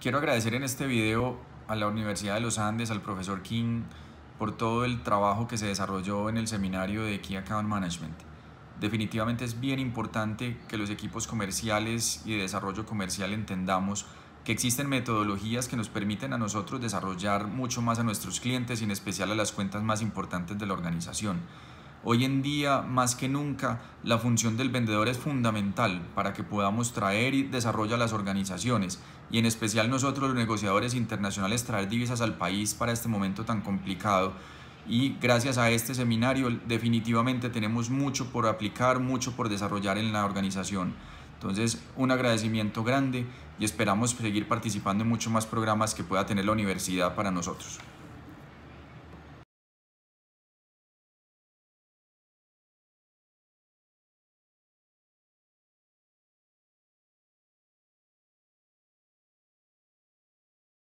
Quiero agradecer en este video a la Universidad de los Andes, al profesor King, por todo el trabajo que se desarrolló en el seminario de Key Account Management. Definitivamente es bien importante que los equipos comerciales y de desarrollo comercial entendamos que existen metodologías que nos permiten a nosotros desarrollar mucho más a nuestros clientes y en especial a las cuentas más importantes de la organización. Hoy en día, más que nunca, la función del vendedor es fundamental para que podamos traer y desarrollar las organizaciones y en especial nosotros los negociadores internacionales traer divisas al país para este momento tan complicado. Y gracias a este seminario definitivamente tenemos mucho por aplicar, mucho por desarrollar en la organización. Entonces, un agradecimiento grande y esperamos seguir participando en muchos más programas que pueda tener la universidad para nosotros.